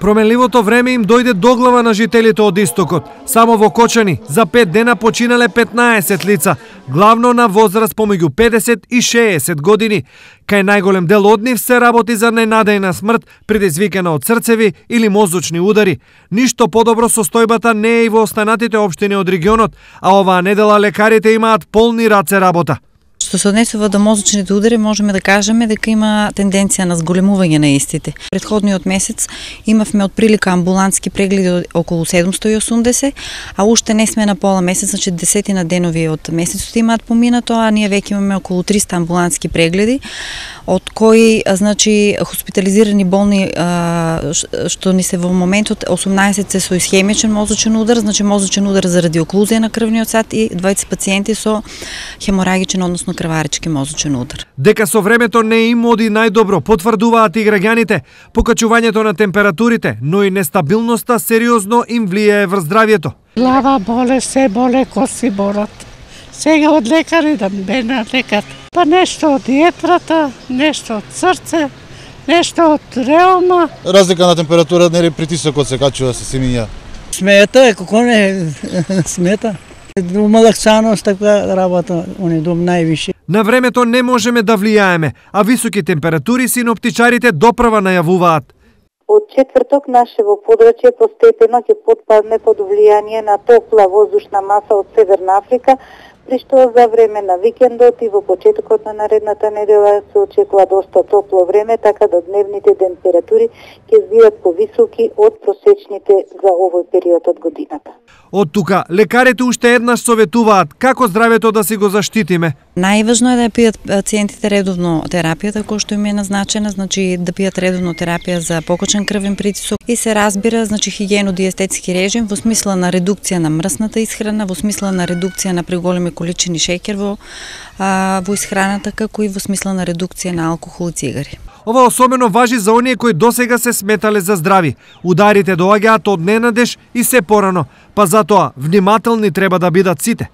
Променливото време им дојде до глава на жителите од истокот. Само во Кочани за 5 дена починале 15 лица, главно на возраст помеѓу 50 и 60 години. Кај најголем дел од нив се работи за ненадејна смрт предизвикана од срцеви или мозочни удари. Ништо подобро состојбата не е и во останатите општини од регионот, а оваа недела лекарите имаат полни раце работа. Што се однесува до мозочните удари, можеме да кажеме дека има тенденција на зголемување на истите. Предходниот месец имавме од прилика амбулантски прегледи околу 780, а уште не сме на пола месец, значи десетина денови од месецот имаат поминато, а ние веќе имаме околу 300 амбулантски прегледи, од кои значи хоспитализирани болни а, што ни се во моментот 18 се со исхемичен мозочен удар, значи мозочен удар заради оклузија на крвниот сад и 20 пациенти со хеморагичен, односно крварички мозочен удар. Дека со времето не им оди најдобро, потврдуваат и граѓаните. Покачувањето на температурите, но и нестабилноста сериозно им влијае врз здравјето. Глава боле, се боле, коси болат. Сега од лекари да бе на лекар. Па нешто од јетрата, нешто од срце, нешто од реума. Разлика на температура, нели притисокот се качува се синија. Смета е, како не смета. Умалаксаност така работа, они дом највише. На времето не можеме да влијаеме, а високи температури синоптичарите допрва најавуваат. Од четврток нашево подрачје постепено ќе подпадне под влијание на топла воздушна маса од Северна Африка, при што за време на викендот и во почетокот на наредната недела се очекува доста топло време, така да дневните температури ќе бидат повисоки од просечните за овој период од годината. Од тука, лекарите уште еднаш советуваат како здравето да си го заштитиме. Најважно е да пијат пациентите редовно терапијата која што им е назначена, значи да пијат редовно терапија за покочен крвен притисок и се разбира, значи хигиено-диететски режим во смисла на редукција на мрсната исхрана, во смисла на редукција на преголеми количини шеќер во а, во исхраната, како и во смисла на редукција на алкохол и цигари. Ова особено важи за оние кои досега се сметале за здрави. Ударите доаѓаат од ненадеж и се порано, па затоа внимателни треба да бидат сите.